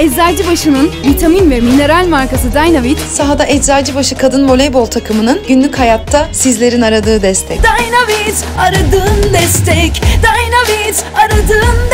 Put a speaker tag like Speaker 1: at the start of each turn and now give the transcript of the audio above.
Speaker 1: Eczacıbaşı'nın vitamin ve mineral markası Dynavit,
Speaker 2: Sahada Eczacıbaşı Kadın Voleybol takımının günlük hayatta sizlerin aradığı destek.
Speaker 3: Dynavit aradığın destek Dynavit aradığın